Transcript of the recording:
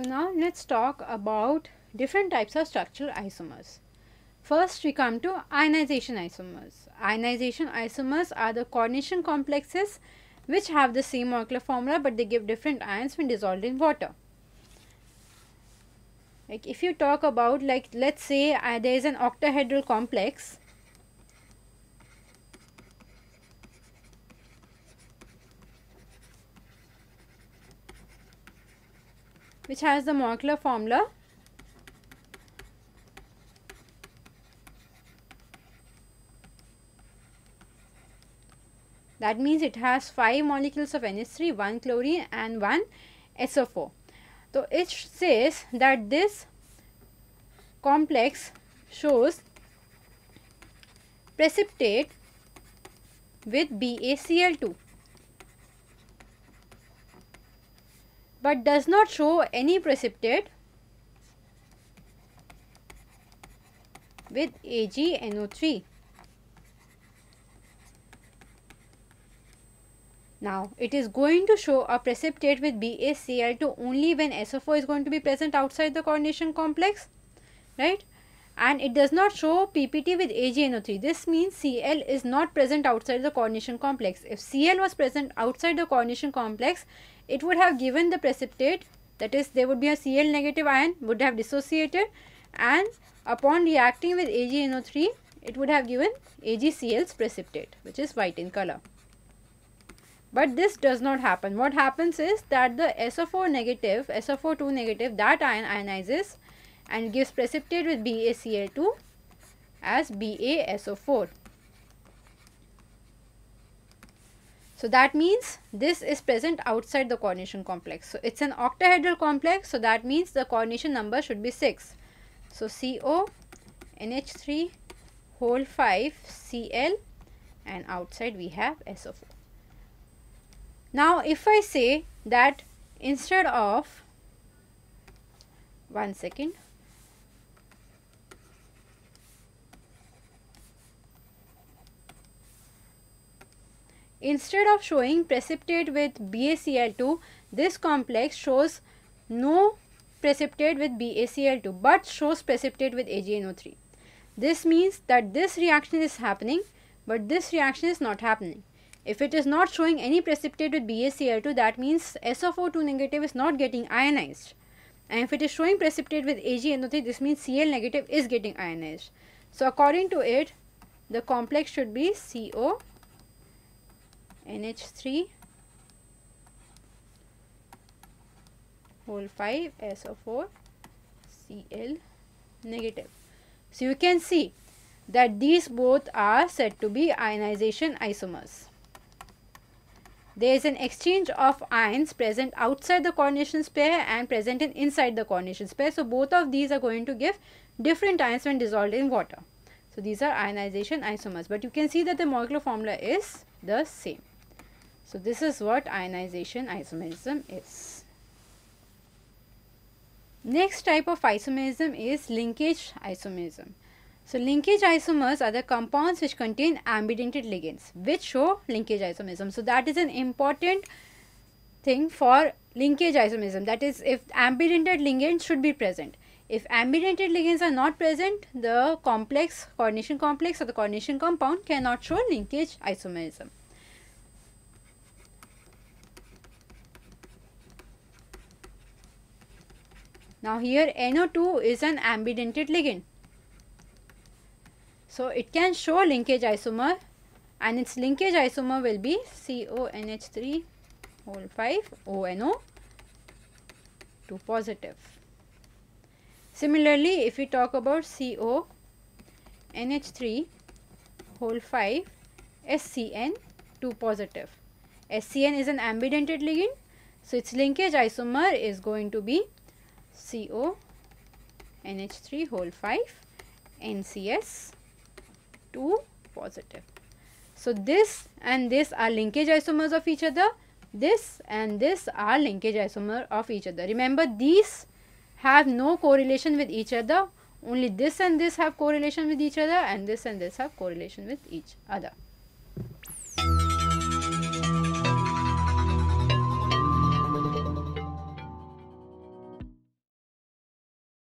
now let's talk about different types of structural isomers. First we come to ionization isomers. Ionization isomers are the coordination complexes which have the same molecular formula but they give different ions when dissolved in water. Like if you talk about like let's say uh, there is an octahedral complex which has the molecular formula That means it has 5 molecules of NH3, 1 chlorine and 1 SO4. So, it says that this complex shows precipitate with BaCl2 but does not show any precipitate with AgNO3. Now, it is going to show a precipitate with BaCl2 only when SO4 is going to be present outside the coordination complex, right? And it does not show PPT with AgNO3. This means Cl is not present outside the coordination complex. If Cl was present outside the coordination complex, it would have given the precipitate that is there would be a Cl negative ion would have dissociated and upon reacting with AgNO3 it would have given AgCl's precipitate which is white in color. But this does not happen. What happens is that the SO4 negative, SO4 2 negative that ion ionizes and gives precipitate with BaCl2 as BaSO4. So that means this is present outside the coordination complex. So it's an octahedral complex. So that means the coordination number should be 6. So CO NH3 whole 5 Cl and outside we have SO4. Now, if I say that instead of one second instead of showing precipitate with BaCl2 this complex shows no precipitate with BaCl2 but shows precipitate with AgNO3 this means that this reaction is happening but this reaction is not happening. If it is not showing any precipitate with BaCl2 that means SO4 negative is not getting ionized. And if it is showing precipitate with AgNO3 this means Cl negative is getting ionized. So according to it the complex should be CO NH3 whole 5 SO4 Cl negative. So you can see that these both are said to be ionization isomers. There is an exchange of ions present outside the coordination pair and present in inside the coordination pair. So, both of these are going to give different ions when dissolved in water. So, these are ionization isomers, but you can see that the molecular formula is the same. So, this is what ionization isomerism is. Next type of isomerism is linkage isomerism. So, linkage isomers are the compounds which contain ambidentate ligands which show linkage isomerism. So, that is an important thing for linkage isomerism that is if ambidentate ligands should be present. If ambidentate ligands are not present the complex coordination complex or the coordination compound cannot show linkage isomerism. Now, here NO2 is an ambidentate ligand so, it can show linkage isomer and its linkage isomer will be CONH3 whole 5 ONO 2 positive. Similarly, if we talk about CO NH3 whole 5 SCN 2 positive. SCN is an ambidentate ligand. So, its linkage isomer is going to be CO NH3 whole 5 NCS 2 positive. So, this and this are linkage isomers of each other, this and this are linkage isomer of each other. Remember these have no correlation with each other, only this and this have correlation with each other and this and this have correlation with each other.